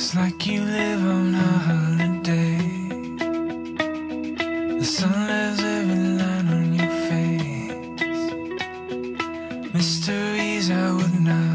It's like you live on a holiday. The sun lives every line on your face. Mysteries I would not.